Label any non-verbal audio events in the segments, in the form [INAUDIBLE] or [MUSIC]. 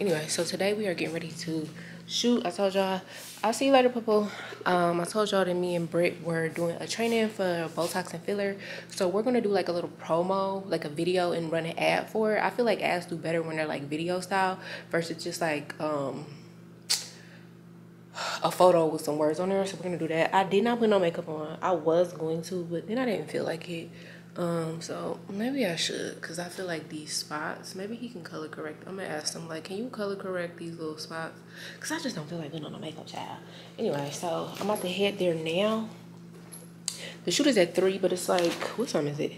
Anyway, so today we are getting ready to shoot. I told y'all I'll see you later, people. Um, I told y'all that me and Britt were doing a training for Botox and filler. So we're gonna do like a little promo, like a video and run an ad for it. I feel like ads do better when they're like video style versus just like um a photo with some words on there, so we're gonna do that. I did not put no makeup on. I was going to, but then I didn't feel like it. Um, so maybe I should, cause I feel like these spots. Maybe he can color correct. I'm gonna ask him like, can you color correct these little spots? Cause I just don't feel like doing a makeup, child. Anyway, so I'm about to head there now. The shoot is at three, but it's like, what time is it?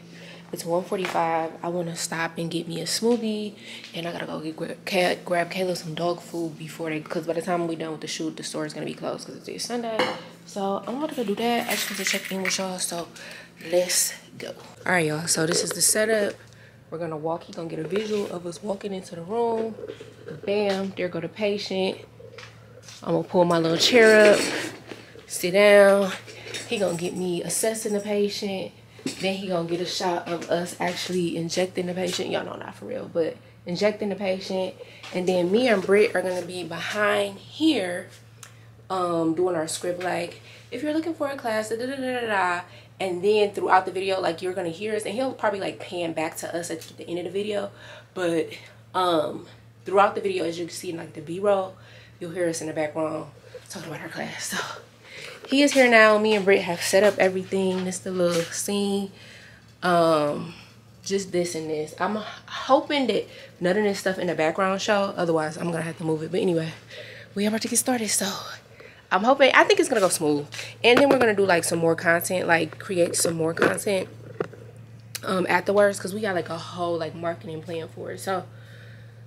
It's 1.45. I want to stop and get me a smoothie, and I gotta go get gra- Ka- grab Kayla some dog food before they, because by the time we're done with the shoot, the store is gonna be closed because it's Sunday. So I'm to go do that. I just want to check in with y'all. So let's go. All right, y'all. So this is the setup. We're gonna walk. He gonna get a visual of us walking into the room. Bam! There go the patient. I'm gonna pull my little chair up, sit down. He gonna get me assessing the patient. Then he gonna get a shot of us actually injecting the patient. Y'all know not for real, but injecting the patient. And then me and Britt are gonna be behind here, um, doing our script. Like, if you're looking for a class, da da da da da. And then throughout the video, like you're gonna hear us, and he'll probably like pan back to us at the end of the video. But um, throughout the video, as you can see in like the B-roll, you'll hear us in the background talking about our class. So [LAUGHS] he is here now. Me and Britt have set up everything. This the little scene. Um, just this and this. I'm hoping that none of this stuff in the background show. Otherwise, I'm gonna have to move it. But anyway, we about to get started. So I'm hoping. I think it's gonna go smooth. And then we're gonna do like some more content, like create some more content um afterwards, because we got like a whole like marketing plan for it. So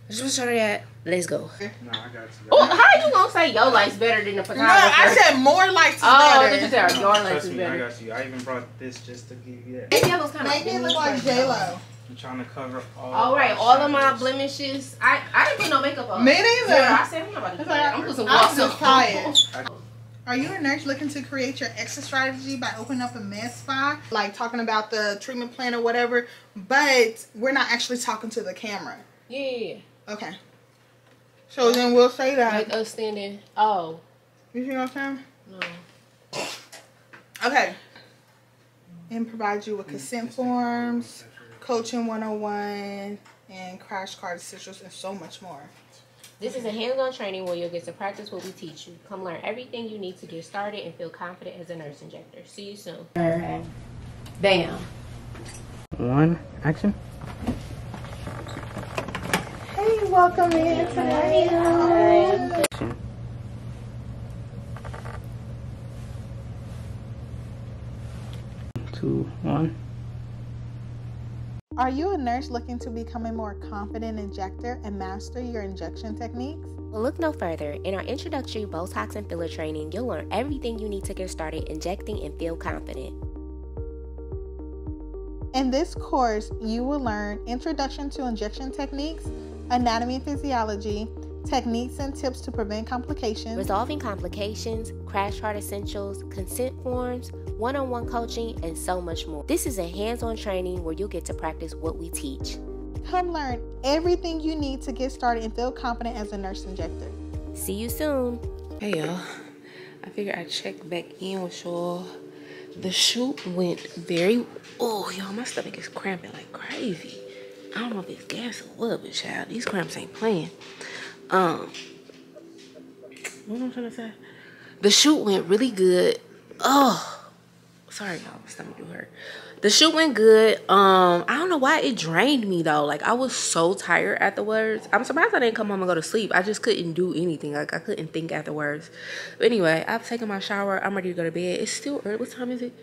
I just want to show you that. Let's go. No, I got you. Oh, how are you gonna say your life's better than the No. I said more lights is Oh, better. did you say our No, your lights trust is me, I better? got you. I even brought this just to give you that. This yellow's kind of Make it look like J Lo. I'm trying to cover all. All right, our all of my blemishes. I I didn't put no makeup on. Me neither. Yeah, I said I'm not about to do It's that. like, I'm putting some I was just on. tired. Are you a nurse looking to create your exit strategy by opening up a med spa? Like talking about the treatment plan or whatever, but we're not actually talking to the camera. Yeah, yeah, Okay. So then we'll say that. Like us standing. Oh You see what I'm saying? no. Okay. And provide you with consent forms, coaching 101, and crash cart essentials, and so much more. This is a hands-on training where you'll get to practice what we teach you. Come learn everything you need to get started and feel confident as a nurse injector. See you soon. Bam. One action. Hey, welcome in today. Action. Two, one. Are you a nurse looking to become a more confident injector and master your injection techniques? Look no further. In our introductory Botox and filler training, you'll learn everything you need to get started injecting and feel confident. In this course, you will learn introduction to injection techniques, anatomy and physiology, techniques and tips to prevent complications, resolving complications, crash cart essentials, consent forms, one on one coaching, and so much more. This is a hands on training where you'll get to practice what we teach. Come learn everything you need to get started and feel confident as a nurse injector. See you soon. Hey y'all, I figured I'd check back in with y'all. The shoot went very. Oh, y'all, my stomach is cramping like crazy. I don't know if it's gas or what, but child, these cramps ain't playing. Um, what am I trying to say? The shoot went really good. Oh, sorry, y'all, my stomach do hurt. The shoot went good. Um, I don't know why it drained me though. Like I was so tired afterwards. I'm surprised I didn't come home and go to sleep. I just couldn't do anything. Like I couldn't think afterwards. But anyway, I've taken my shower. I'm ready to go to bed. It's still early. What time is it?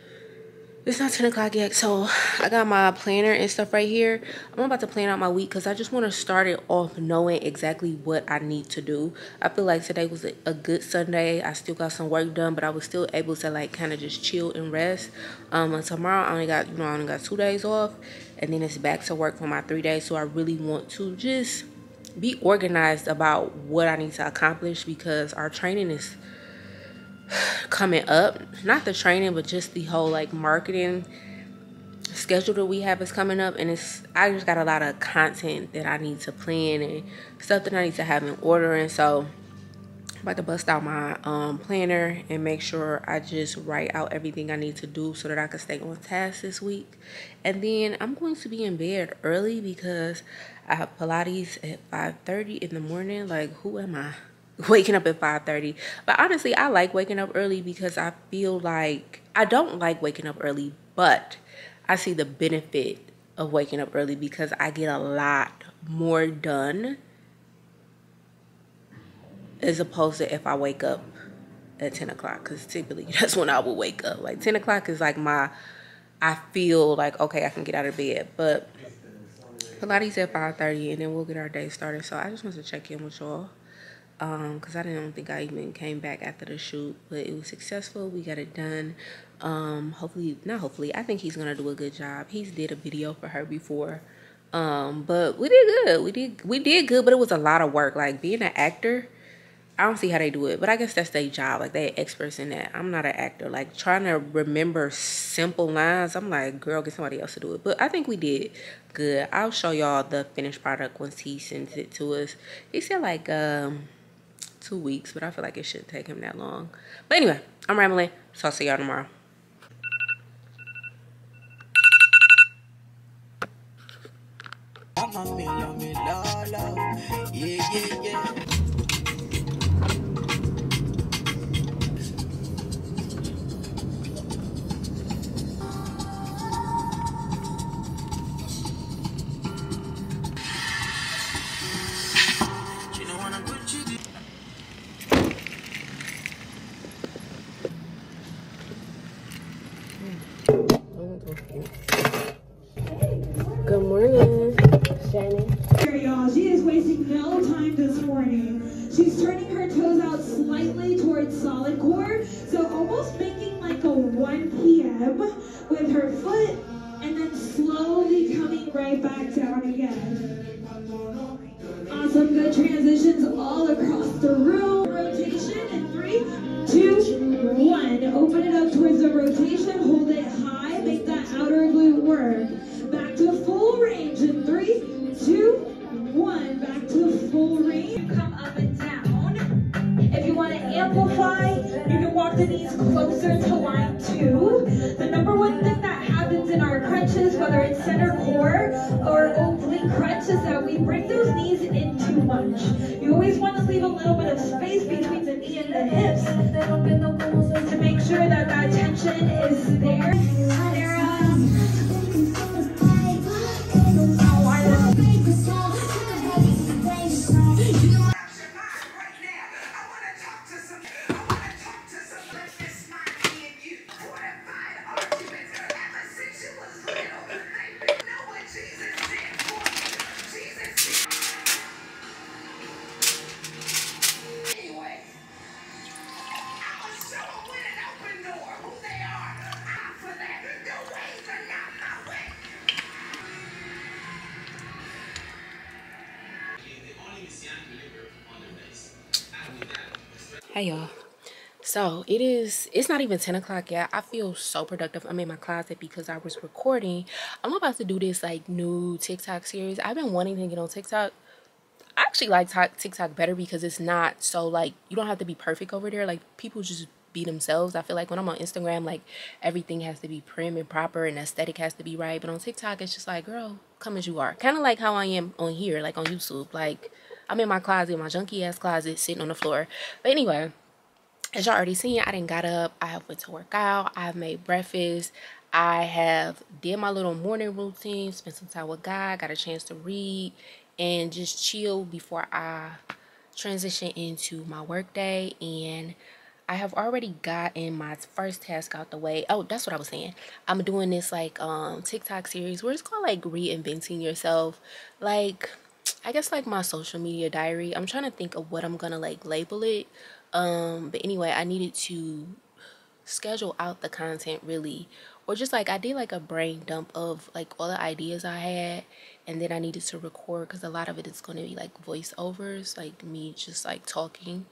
It's not 10 o'clock yet so i got my planner and stuff right here. I'm about to plan out my week because i just want to start it off knowing exactly what i need to do. I feel like today was a, good sunday. I still got some work done but i was still able to like kind of just chill and rest. Um and tomorrow i only got you know i only got two days off and then it's back to work for my three days so i really want to just be organized about what i need to accomplish because our training is coming up not the training but just the whole like marketing schedule that we have is coming up and it's i just got a lot of content that i need to plan and stuff that i need to have in order and so I'm about to bust out my um, planner and make sure I just write out everything I need to do so that I can stay on task this week. And then I'm going to be in bed early because I have Pilates at 5.30 in the morning. Like, who am I? [LAUGHS] waking up at 5:30. But honestly, I like waking up early because I feel like I don't like waking up early, but I see the benefit of waking up early because I get a lot more done as opposed to if I wake up at 10 o'clock because typically [LAUGHS] that's when I will wake up. Like 10 o'clock is like my, I feel like, okay, I can get out of bed. But Pilates at 5.30 and then we'll get our day started. So I just want to check in with y'all um because i didn't think i even came back after the shoot but it was successful. We got it done. Um hopefully not hopefully i think he's gonna do a good job. He's did a video for her before. Um but we did good. We did we did good but it was a lot of work. Like being an actor i don't see how they do it but i guess that's their job. Like they're experts in that. I'm not an actor. Like trying to remember simple lines i'm like girl get somebody else to do it. But i think we did good. I'll show y'all the finished product once he sends it to us. He said like um two weeks, but I feel like it shouldn't take him that long. But anyway, I'm rambling, so I'll see y'all tomorrow. Hey y'all. So it is, it's not even 10 o'clock yet. I feel so productive. I'm in my closet because I was recording. I'm about to do this like new TikTok series. I've been wanting to get on TikTok. I actually like TikTok better because it's not so like, you don't have to be perfect over there. Like people just be themselves. I feel like when I'm on Instagram, like everything has to be prim and proper and aesthetic has to be right. But on TikTok, it's just like, girl, come as you are. Kind of like how I am on here, like on YouTube. Like I'm in my closet, my junky ass closet, sitting on the floor. But anyway, as y'all already seen, I didn't got up. I have went to work out. I've made breakfast. I have did my little morning routine, spent some time with God, got a chance to read and just chill before I transition into my work day. And I have already gotten my first task out the way. Oh, that's what I was saying. I'm doing this like um TikTok series where it's called like reinventing yourself. Like I guess like my social media diary. I'm trying to think of what I'm gonna like label it. Um, but anyway, I needed to schedule out the content really or just like I did like a brain dump of like all the ideas I had and then I needed to record because a lot of it is going to be like voiceovers like me just like talking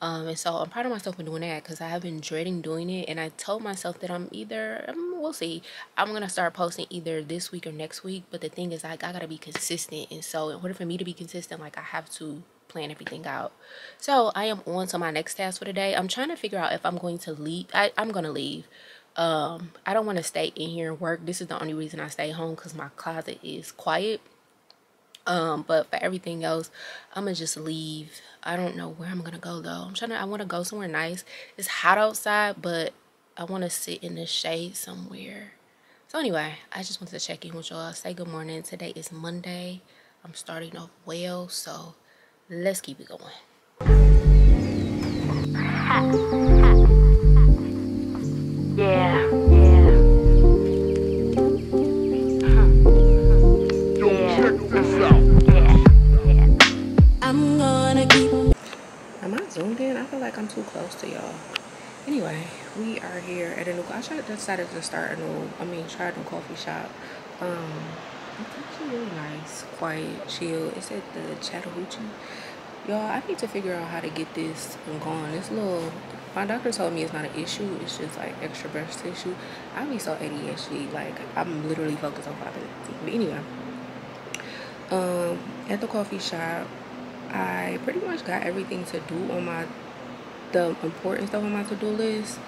um, and so I'm proud of myself for doing that because I have been dreading doing it and I told myself that I'm either um, we'll see I'm gonna start posting either this week or next week but the thing is like I gotta be consistent and so in order for me to be consistent like I have to plan everything out. So I am on to my next task for the day. I'm trying to figure out if I'm going to leave. I, I'm to leave. Um, I don't want to stay in here and work. This is the only reason I stay home because my closet is quiet. Um, but for everything else, I'm gonna just leave. I don't know where I'm gonna go though. I'm trying to. I want to go somewhere nice. It's hot outside, but I want to sit in the shade somewhere. So anyway, I just wanted to check in with y'all. Say good morning. Today is Monday. I'm starting off well, so let's keep it going. Decided to start a new. I mean, try a new coffee shop. Um, it's actually really nice, quiet, chill. It's at the Chattahoochee. Y'all, I need to figure out how to get this going. This little, my doctor told me it's not an issue. It's just like extra breast tissue. I be so ADHD. Like I'm literally focused on popping. But anyway, um, at the coffee shop, I pretty much got everything to do on my the important stuff on my to do list.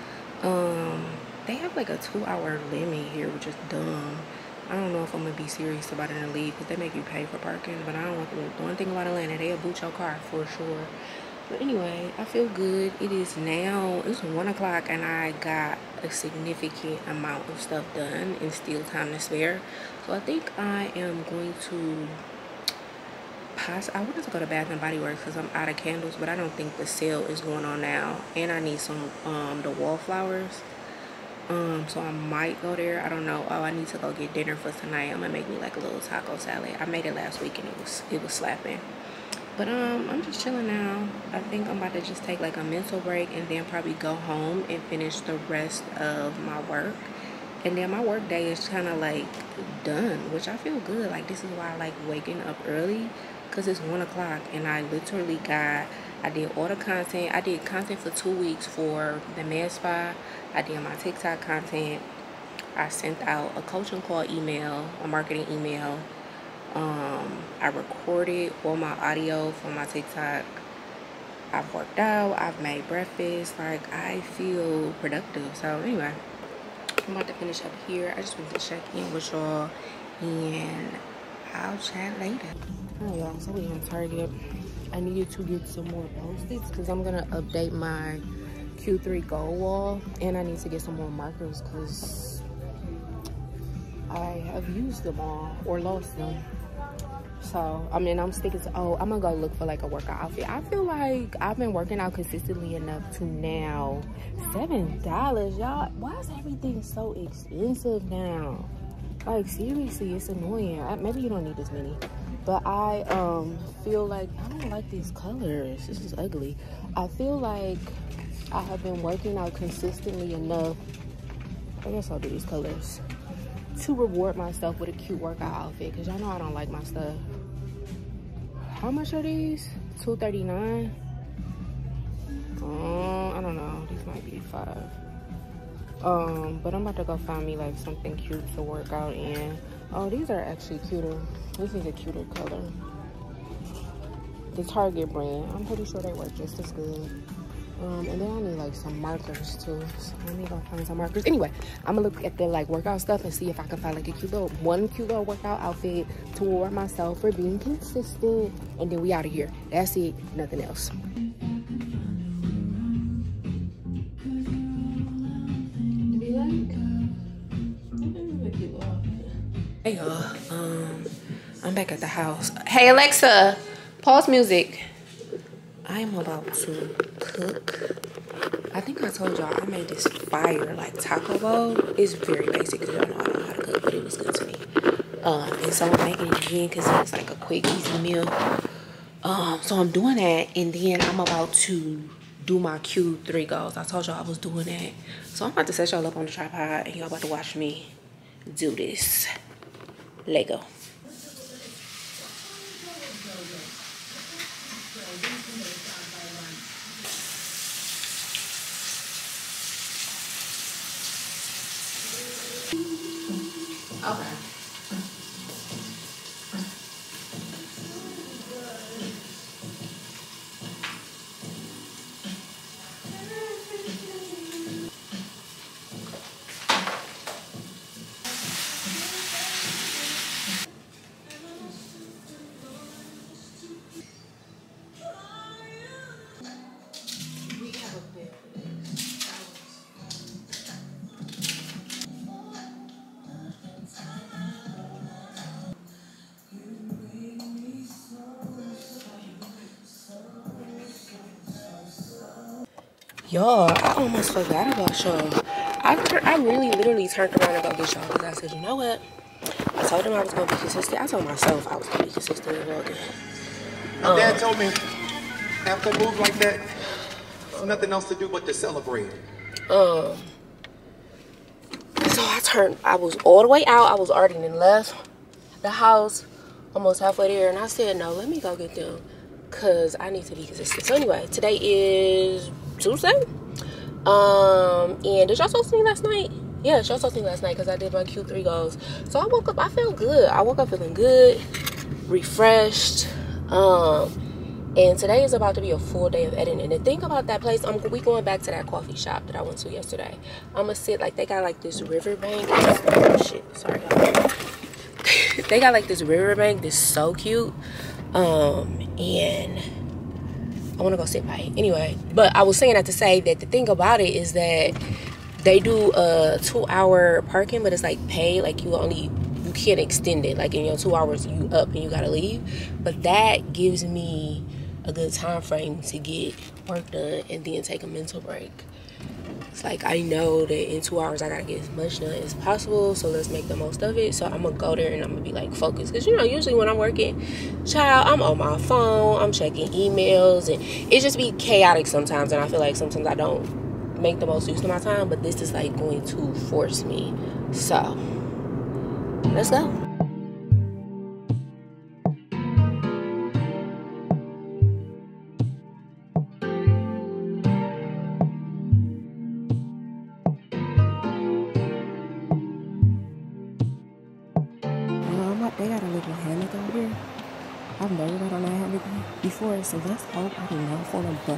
Um, they have like a two hour limit here, which is dumb. I don't know if I'm gonna be serious about it and leave because they make you pay for parking. But I don't want the one thing about Atlanta, they'll boot your car for sure. But anyway, I feel good. It is now it's one o'clock and I got a significant amount of stuff done and still time to spare. So I think I am going to pass. I wanted to go to Bath and Body Works because I'm out of candles, but I don't think the sale is going on now. And I need some um the wallflowers. Um, so I might go there. I don't know. Oh, I need to go get dinner for tonight. I'm gonna make me like a little taco salad. I made it last week and it was it was slapping. But um, I'm just chilling now. I think I'm about to just take like a mental break and then probably go home and finish the rest of my work. And then my work day is kind of like done, which I feel good. Like this is why I like waking up early, cause it's one o'clock and I literally got. I did all the content. I did content for two weeks for the med spa. I did my TikTok content. I sent out a coaching call email, a marketing email. Um, I recorded all my audio for my TikTok. I've worked out. I've made breakfast. Like I feel productive. So anyway, I'm about to finish up here. I just wanted to check in with y'all, and I'll chat later. Alright, y'all. So we in Target. I needed to get some more post-its because I'm gonna update my Q3 goal wall, and I need to get some more markers because I have used them all or lost them. So, I mean, I'm sticking to, oh, I'm gonna go look for like a workout outfit. I feel like I've been working out consistently enough to now $7, y'all. Why is everything so expensive now? Like, seriously, it's annoying. I, maybe you don't need this many. But I um feel like, I don't like these colors. This is ugly. I feel like I have been working out consistently enough. I guess I'll do these colors to reward myself with a cute workout outfit because y'all know I don't like my stuff. How much are these? Two thirty nine. Um, I don't know. These might be five. Um, but I'm about to go find me like something cute to work out in. Oh, these are actually cuter. This is a cuter color. The Target brand. I'm pretty sure they work just as good. Um, and then I need like some markers too. So me go find some markers. Anyway, I'm gonna look at the like workout stuff and see if I can find like a cute little one cute little workout outfit to reward myself for being consistent. And then we out of here. That's it. Nothing else. Hey y'all, um, I'm back at the house. Hey Alexa, pause music. I'm about to cook. I think I told y'all I made this fire like taco bowl. It's very basic because y'all know I don't know how to cook, but it was good to me. Um, and so I'm making it again because it's like a quick, easy meal. Um, so I'm doing that, and then I'm about to do my Q3 goals. I told y'all I was doing that. So I'm about to set y'all up on the tripod, and y'all about to watch me do this. Lego. Y'all, I almost forgot about y'all. I, I really literally turned around and go get y'all because I said, you know what? I told him I was going to be consistent. I told myself I was going to be consistent vlogging. My dad told me after a move like that, there's nothing else to do but to celebrate. Um, so I turned, I was all the way out. I was already in left the house, almost halfway there. And I said, no, let me go get them because I need to be consistent. So anyway, today is Tuesday. Um, and did y'all talk to me last night? Yeah, y'all talked to me last night because I did my Q3 goals. So I woke up, I felt good. I woke up feeling good, refreshed. Um, and today is about to be a full day of editing. And think about that place. I'm we going back to that coffee shop that I went to yesterday. I'm gonna sit like they got like this riverbank. Oh, shit, sorry. [LAUGHS] they got like this riverbank that's so cute. Um, and I want to go sit by it anyway. But I was saying that to say that the thing about it is that they do a two hour parking, but it's like paid. Like you only you can't extend it. Like in your two hours, you up and you gotta leave. But that gives me a good time frame to get work done and then take a mental break. It's like I know that in two hours I gotta get as much done as possible, so let's make the most of it. So I'm gonna go there and I'm gonna be like focused, cause you know usually when I'm working, child, I'm on my phone, I'm checking emails, and it just be chaotic sometimes. And I feel like sometimes I don't make the most use of my time, but this is like going to force me. So let's go.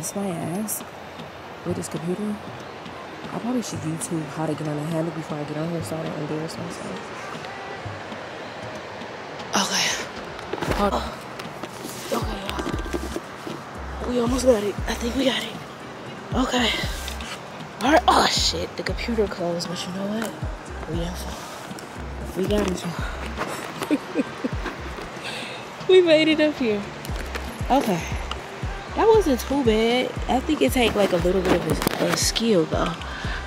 Bust my ass with this computer. I probably should YouTube how to get on the hammock before I get on here so I don't embarrass myself. Okay. Hold on. Okay. We almost got it. I think we got it. Okay. Alright. Oh, shit. The computer closed, but you know what? We have fun. We got it, [LAUGHS] we made it up here. Okay. That wasn't too bad. I think it take like a little bit of a, a skill though.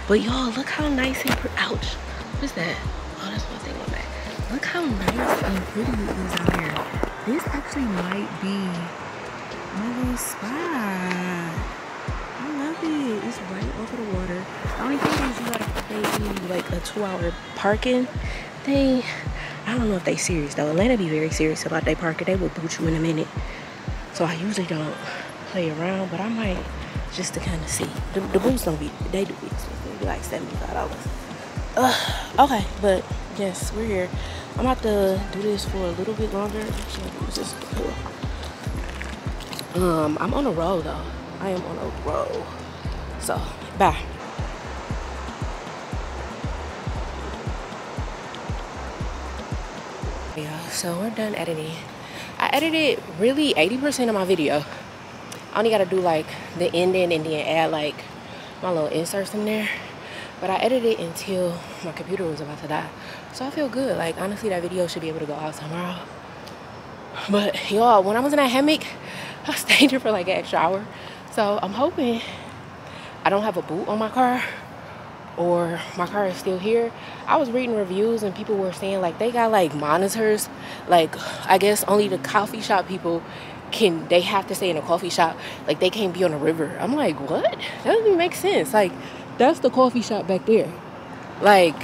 But y'all, look how nice and pretty. Ouch. What's that? Oh, that's one thing on back. Look how nice and pretty it is out here. This actually might be my little spot. I love it. It's right over the water. The only thing is you gotta pay like a two hour parking thing. I don't know if they serious though. Atlanta be very serious about their parking. They will boot you in a minute. So I usually don't play around, but I might just to kind of see. The, the boots don't be, they do expensive. Be like $75. Uh, okay, but yes, we're here. I'm about to do this for a little bit longer. Um, I'm on a roll though. I am on a roll. So, bye. Yeah, so we're done editing. I edited really 80% of my video. Only gotta do like the ending and then add like my little inserts in there. But I edited until my computer was about to die. So I feel good. Like honestly that video should be able to go out tomorrow. But y'all, when I was in that hammock, I [LAUGHS] stayed here for like an extra hour. So I'm hoping I don't have a boot on my car or my car is still here. I was reading reviews and people were saying like they got like monitors. Like I guess only the coffee shop people can they have to stay in a coffee shop. Like they can't be on a river. I'm like, what? That doesn't make sense. Like that's the coffee shop back there. Like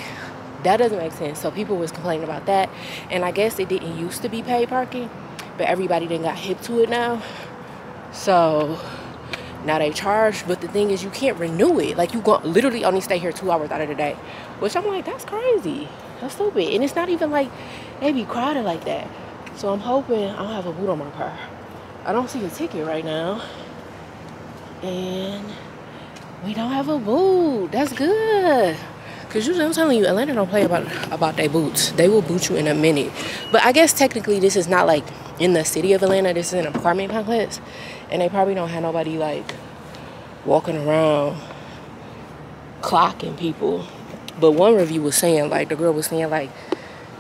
that doesn't make sense. So people was complaining about that. And I guess it didn't used to be paid parking, but everybody then got hip to it now. So now they charge, but the thing is you can't renew it. Like you go literally only stay here two hours out of the day. Which I'm like, that's crazy. That's stupid. And it's not even like they be crowded like that. So I'm hoping I don't have a boot on my car. I don't see a ticket right now. And we don't have a boot. That's good. Cause usually I'm telling you, Atlanta don't play about about their boots. They will boot you in a minute. But I guess technically this is not like in the city of Atlanta. This is an apartment complex, and they probably don't have nobody like walking around clocking people. But one review was saying like the girl was saying like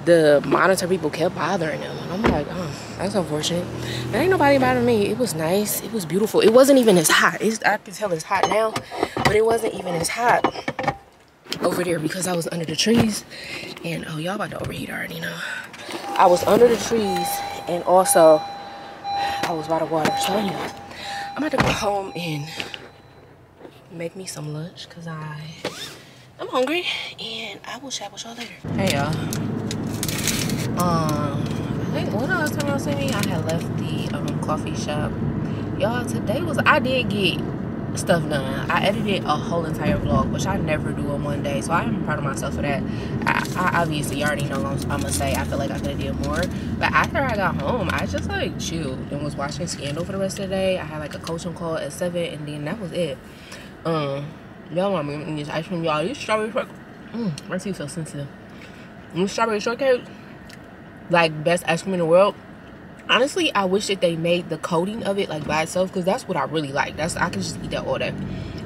the monitor people kept bothering them, and I'm like, that's unfortunate. There ain't nobody bothering me. It was nice. It was beautiful. It wasn't even as hot. It's, I can tell it's hot now, but it wasn't even as hot over there because I was under the trees. And oh, y'all about to overheat already know. I was under the trees and also I was by the water. So anyway, I'm about to go home and make me some lunch because I I'm hungry and I will chat with y'all later. Hey y'all. Um when the last time y'all me, I had left the um, coffee shop. Y'all, today was I did get stuff done. I edited a whole entire vlog, which I never do in one day. So I am proud of myself for that. I, I obviously already know I'm, I'm gonna say I feel like I could have did more. But after I got home, I just like chilled and was watching Scandal for the rest of the day. I had like a coaching call at seven, and then that was it. Um, y'all want me to this ice cream, y'all? These strawberry shortcake. Mmm, my teeth so sensitive. These strawberry shortcake, like best ice cream in the world. Honestly i wish that they made the coating of it like by itself because that's what i really like. That's i can just eat that all day.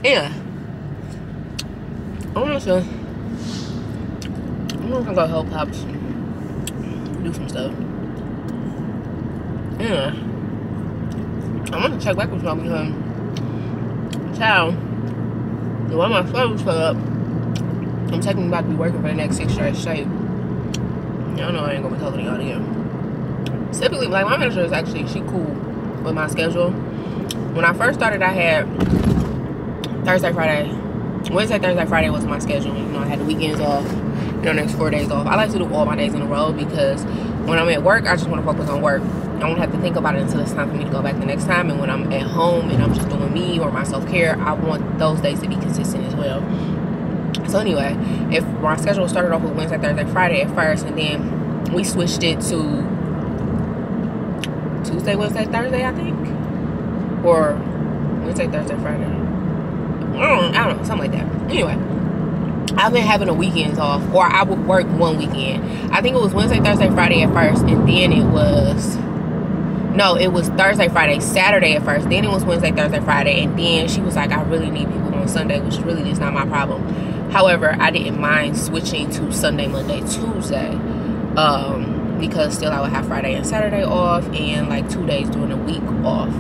Yeah. I'm gonna i'm gonna go help pops do some stuff. Yeah. I'm gonna check back with y'all because child the one my phone was up i'm technically about to be working for the next six straight straight y'all know i ain't gonna be talking to y'all again. Typically like my manager is actually she cool with my schedule. When i first started i had thursday friday. Wednesday thursday friday was my schedule. You know i had the weekends off you know next four days off. I like to do all my days in a row because when i'm at work i just want to focus on work. I don't have to think about it until it's time for me to go back the next time. And when i'm at home and i'm just doing me or my self-care i want those days to be consistent as well so anyway if my schedule started off with wednesday thursday friday at first and then we switched it to Tuesday, Wednesday, Thursday, I think. Or Wednesday, Thursday, Friday. I don't, I don't know, something like that. Anyway, I've been having the weekends off, or I would work one weekend. I think it was Wednesday, Thursday, Friday at first, and then it was no, it was Thursday, Friday, Saturday at first. Then it was Wednesday, Thursday, Friday, and then she was like, I really need people on Sunday, which really is not my problem. However, I didn't mind switching to Sunday, Monday, Tuesday. Um, because still I would have Friday and Saturday off and like two days during the week off.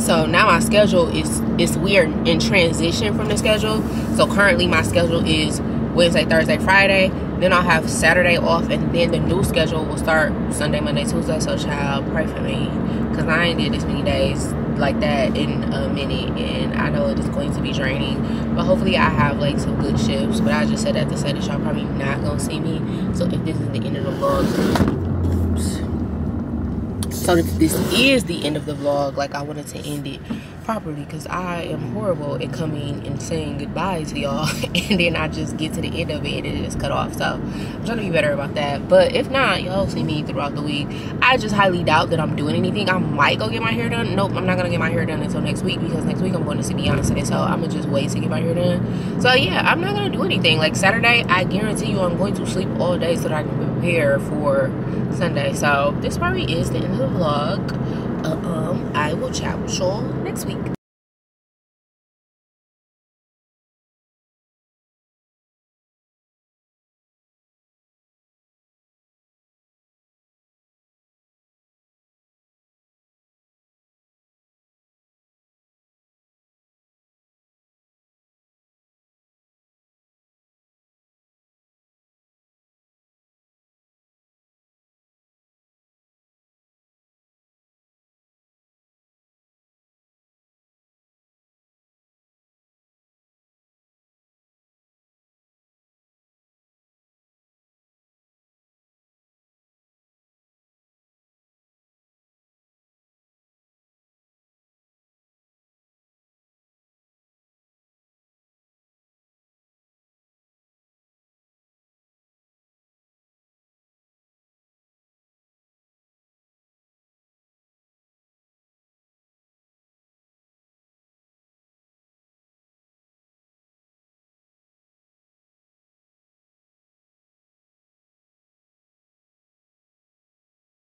So now my schedule is is weird in transition from the schedule. So currently my schedule is Wednesday, Thursday, Friday. Then I'll have Saturday off, and then the new schedule will start Sunday, Monday, Tuesday. So child, pray for me, cause I ain't did this many days like that in a minute, and I know it is going to be draining. But hopefully, I have like some good shifts. But I just said that to say that y'all probably not gonna see me. So if this is the end of the vlog, oops. so if this is the end of the vlog, like I wanted to end it properly because I am horrible at coming and saying goodbye to y'all [LAUGHS] and then I just get to the end of it and it is cut off. So I'm trying to be better about that. But if not, y'all see me throughout the week. I just highly doubt that I'm doing anything. I might go get my hair done. Nope, I'm not gonna get my hair done until next week because next week I'm going to see Beyonce. So I'm gonna just wait to get my hair done. So yeah, I'm not gonna do anything. Like Saturday, I guarantee you I'm going to sleep all day so that I can prepare for Sunday. So this probably is the end of the vlog. Uh, um, I will chat with y'all next week.